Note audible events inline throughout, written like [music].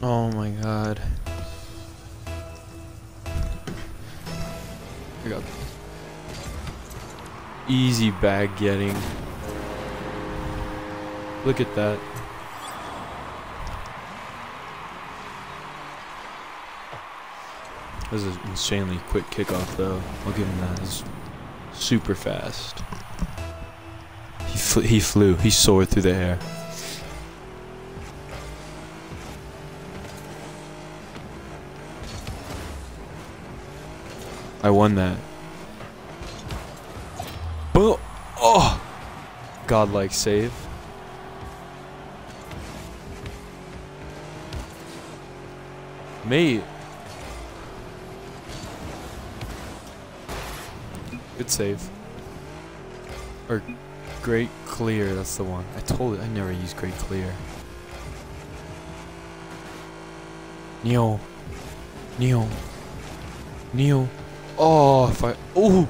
Oh my god. I got easy bag getting. Look at that. That was an insanely quick kickoff though. I'll give him that. It was super fast. He, fl he flew. He soared through the air. I won that. Boom! Oh! Godlike save. Mate. Good save. Or great clear, that's the one. I told it I never use great clear. Neo. Neo. Neo. Oh, if I. Oh!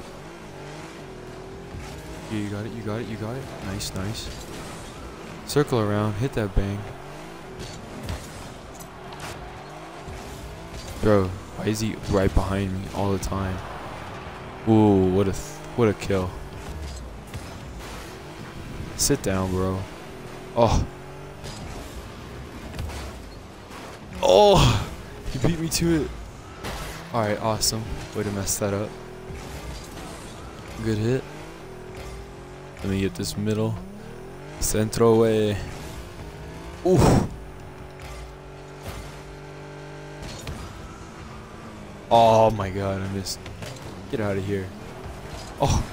Yeah, you got it, you got it, you got it. Nice, nice. Circle around, hit that bang. Bro, why is he right behind me all the time? Ooh, what a what a kill. Sit down, bro. Oh. Oh! He beat me to it. Alright, awesome. Way to mess that up. Good hit. Let me get this middle. Centro way. Ooh. Oh my god, I missed. Get out of here. Oh.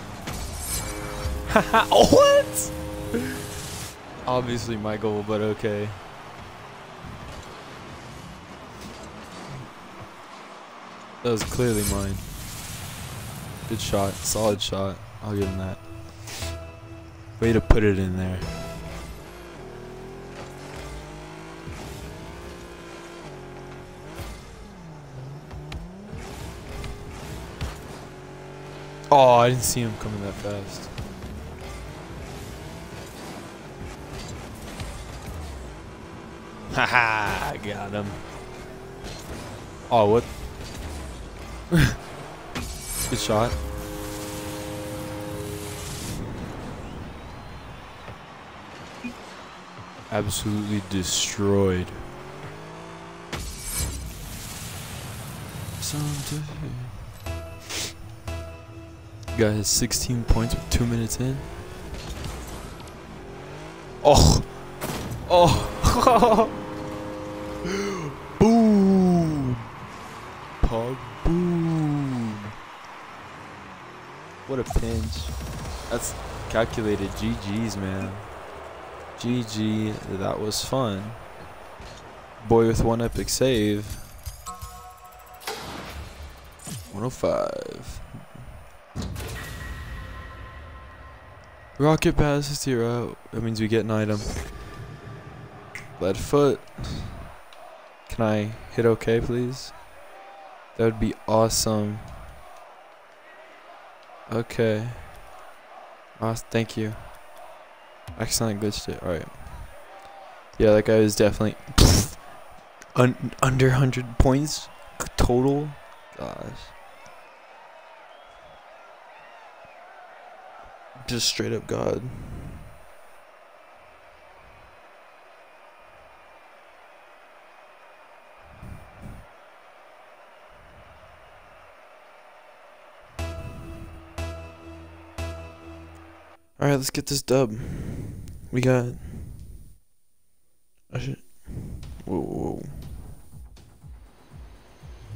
oh [laughs] what? Obviously my goal, but okay. That was clearly mine. Good shot. Solid shot. I'll give him that. Way to put it in there. Oh, I didn't see him coming that fast. [laughs] Haha, got him. Oh, what? [laughs] Good shot. Absolutely destroyed. Guy has 16 points with 2 minutes in. Oh! Oh! [laughs] boom! Pog boom! What a pinch. That's calculated GG's, man. GG, that was fun. Boy with one epic save. 105. Rocket pass is zero. That means we get an item. Lead foot. Can I hit OK, please? That would be awesome. Okay. Awesome. Thank you. Accidentally glitched it. Alright. Yeah, that guy was definitely [laughs] un under 100 points total. Gosh. Just straight up God. Let's get this dub. We got. Oh, I should. Whoa, whoa.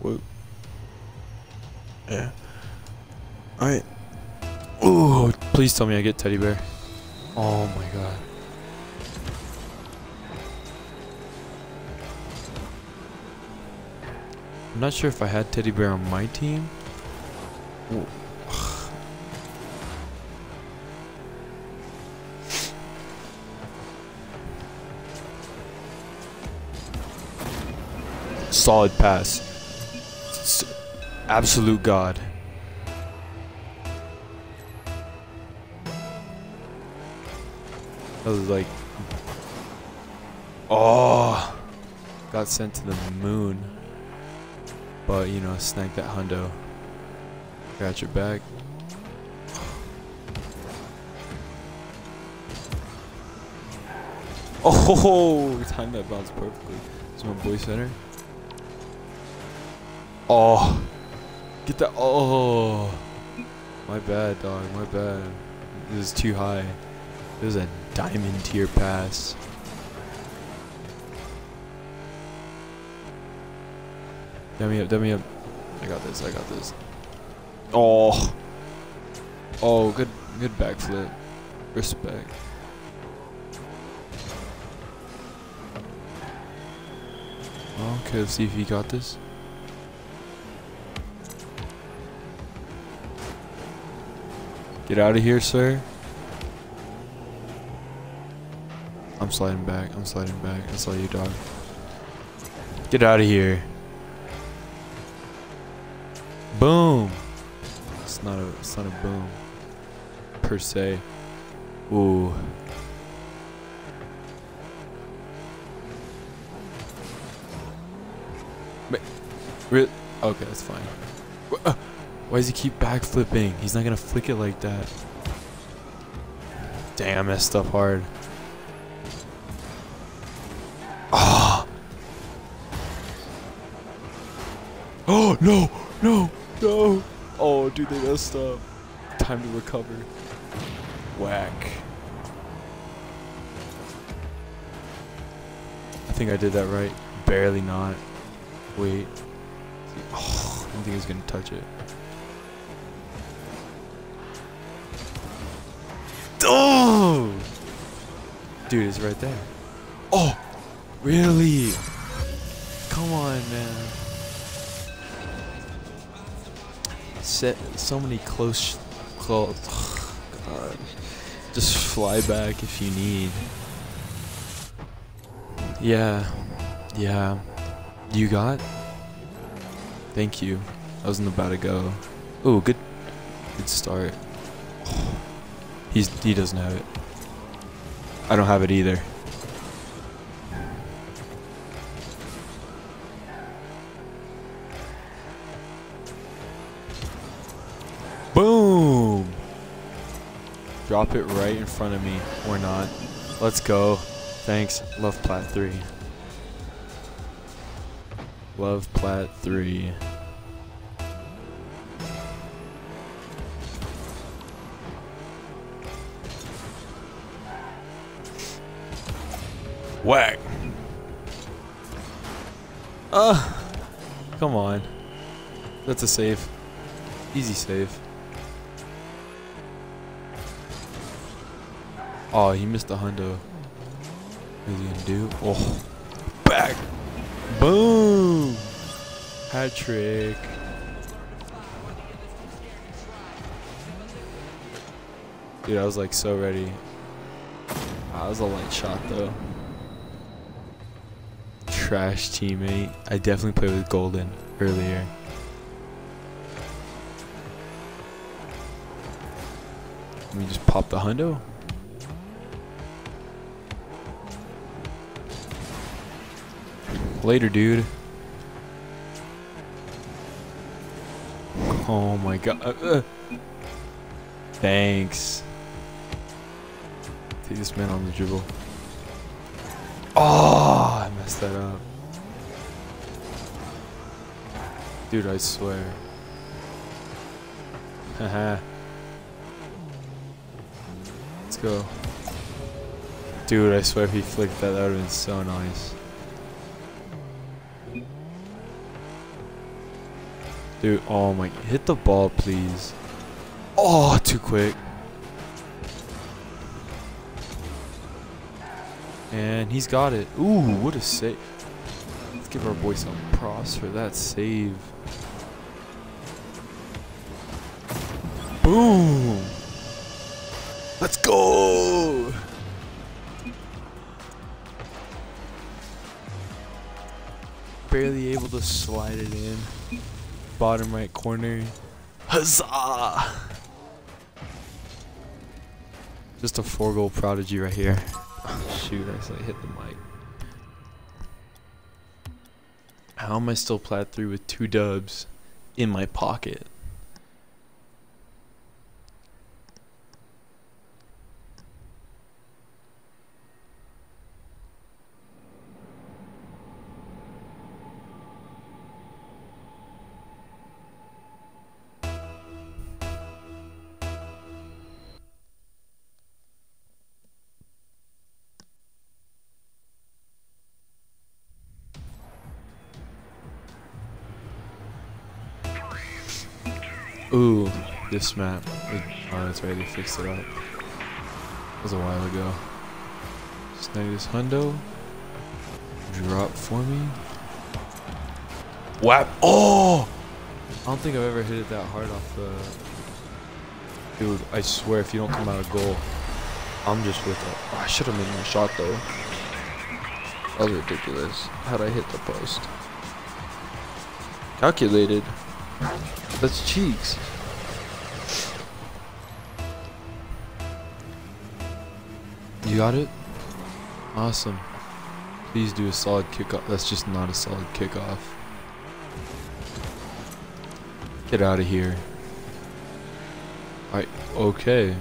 Whoa. Yeah. Alright. Ooh, please tell me I get teddy bear. Oh my god. I'm not sure if I had teddy bear on my team. Ooh. Solid pass. Absolute god. That was like, oh, got sent to the moon. But, you know, snag that hundo. Got your back. Oh, [laughs] timed that bounce perfectly. Is my boy center? Oh, get that. Oh, my bad, dog. My bad. This is too high. It was a diamond tier pass. Dummy up, dummy up. I got this, I got this. Oh. Oh, good good backflip. Respect. Okay, let's see if he got this. Get out of here, sir. I'm sliding back. I'm sliding back. I saw you, dog. Get out of here. Boom. It's not a. It's not a boom. Per se. Ooh. Really? Okay, that's fine. Uh, why does he keep backflipping? He's not gonna flick it like that. Damn, I messed up hard. Ah! [gasps] Oh! no! No! No! Oh, dude, they messed up. Time to recover. Whack. I think I did that right. Barely not. Wait. Oh, [sighs] I don't think he's gonna touch it. Oh! [gasps] Dude, it's right there. Oh! Really? Come on, man. Set so many close, close. [sighs] God. Just fly back if you need. Yeah, yeah. You got? Thank you. I wasn't about to go. Oh, good, good start. He's he doesn't have it. I don't have it either. Boom! Drop it right in front of me, or not. Let's go. Thanks. Love Plat 3. Love Plat 3. Whack. Uh, come on. That's a save. Easy save. Oh, he missed the hundo. What is he gonna do? Oh, back. Boom. Hat trick. Dude, I was like so ready. Wow, that was a light shot though. Trash teammate. I definitely played with Golden earlier. Let me just pop the hundo. Later, dude. Oh my god. Uh, uh. Thanks. Take this man on the dribble. Oh, I messed that up. Dude, I swear. Haha. Let's go. Dude, I swear if he flicked that, that would have been so nice. Dude, oh my, hit the ball, please. Oh, too quick. And he's got it. Ooh, what a save. Let's give our boy some props for that save. Boom. Let's go. Barely able to slide it in. Bottom right corner. Huzzah! Just a four goal prodigy right here. Shoot, I accidentally hit the mic. How am I still plat 3 with two dubs in my pocket? This map. It, oh, that's right, they fixed it up. That was a while ago. Snag this hundo. Drop for me. Whap! Oh! I don't think I've ever hit it that hard off the... Dude, I swear if you don't come out of goal, I'm just with it. Oh, I should have made my shot though. That was ridiculous. How'd I hit the post? Calculated. That's cheeks. You got it? Awesome. Please do a solid kickoff. That's just not a solid kickoff. Get out of here. I okay.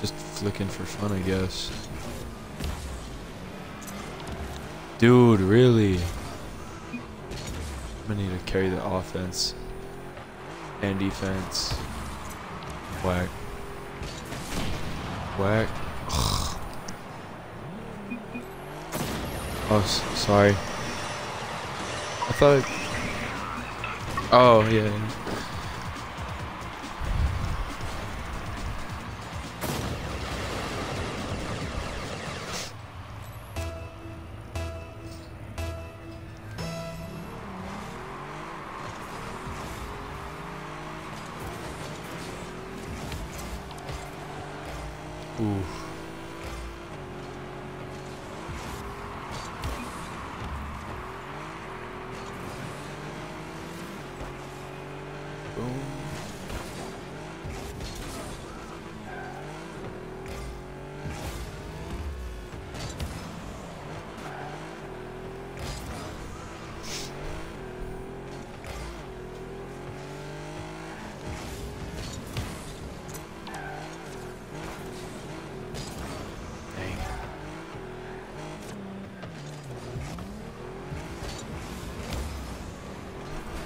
Just flicking for fun, I guess. Dude, really? I'm gonna need to carry the offense and defense. Whack. Whack. Oh, sorry. I thought. Oh yeah. Boom.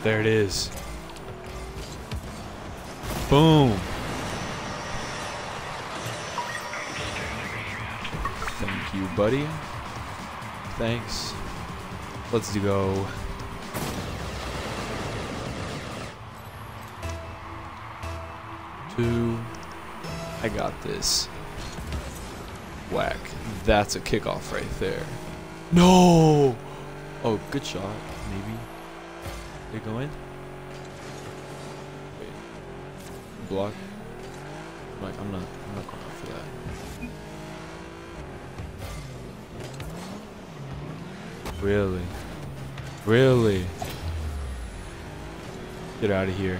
There it is. Boom. Thank you, buddy. Thanks. Let's go. Two. I got this. Whack. That's a kickoff right there. No! Oh, good shot. Maybe. They go in? Block. Like, I'm not, I'm not going out for that. Really? Really? Get out of here.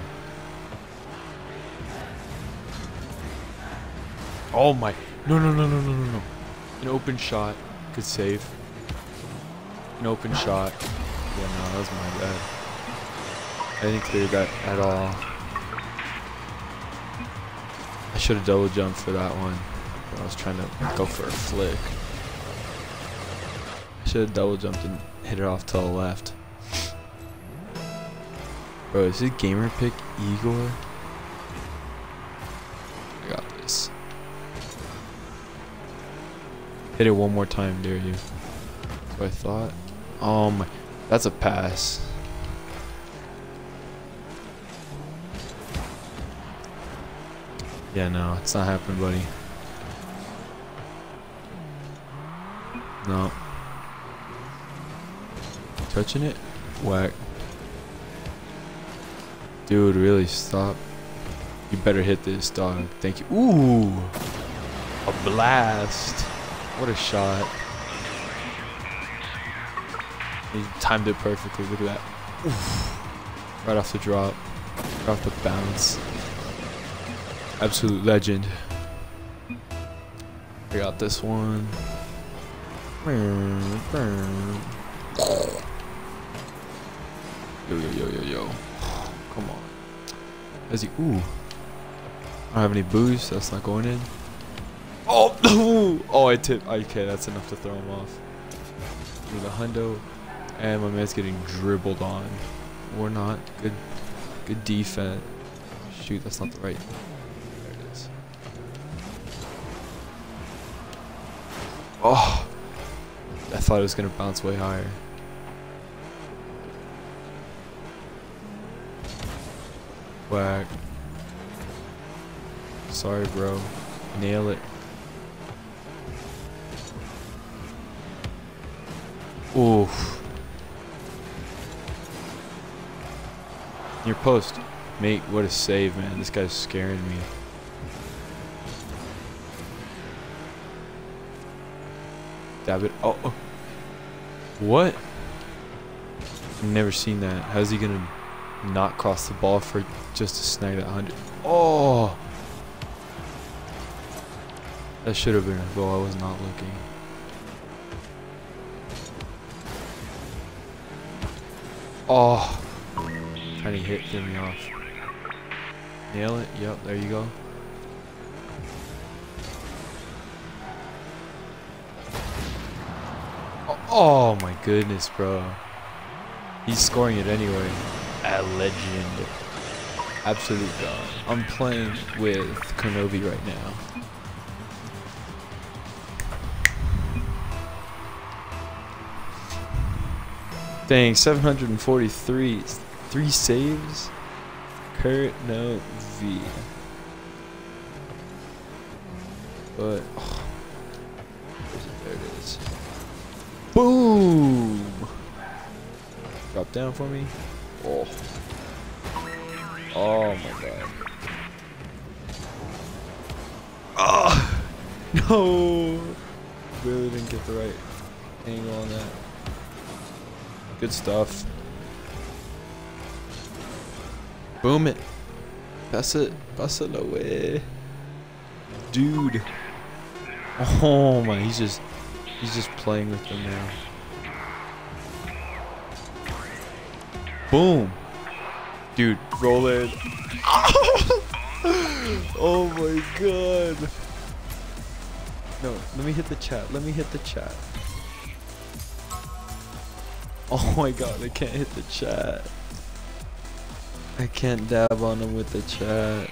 Oh my. No, no, no, no, no, no, no. An open shot. Good save. An open shot. Yeah, no, that was my bad. I didn't clear that at all. Should have double jumped for that one. I was trying to go for a flick. I should have double jumped and hit it off to the left. Bro, is it gamer pick Igor? I got this. Hit it one more time, dare you. That's what I thought. Oh my, that's a pass. Yeah, no, it's not happening, buddy. No. Touching it? Whack. Dude, really, stop. You better hit this, dog. Thank you. Ooh! A blast. What a shot. He timed it perfectly. Look at that. Oof. Right off the drop. Right off the bounce. Absolute legend. I got this one. Yo, yo, yo, yo, yo. Come on. As he, ooh. I don't have any boost. That's not going in. Oh, [laughs] oh, I tipped. Okay, that's enough to throw him off. Me the hundo. And my man's getting dribbled on. Or not. Good, good defense. Shoot, that's not the right. Oh, I thought it was gonna bounce way higher. Whack. Sorry, bro. Nail it. Oof. Your post. Mate, what a save, man. This guy's scaring me. Dab it. Oh. oh. What? I've never seen that. How's he gonna not cross the ball for just to snag that 100? Oh! That should have been a goal. I was not looking. Oh! Trying to hit, get me off. Nail it. Yep, there you go. Oh, my goodness, bro. He's scoring it anyway. A legend. Absolute god. I'm playing with Konobi right now. Dang, 743. Three saves? Kurt, no, V. But, oh, Boom! Drop down for me. Oh. Oh my god. Oh! [laughs] No! Really didn't get the right angle on that. Good stuff. Boom it. Pass it. Pass it away. Dude. Oh my, he's just he's just playing with them now. Boom. Dude, roll it. [laughs] oh my god. No, let me hit the chat. Let me hit the chat. Oh my god, I can't hit the chat. I can't dab on him with the chat.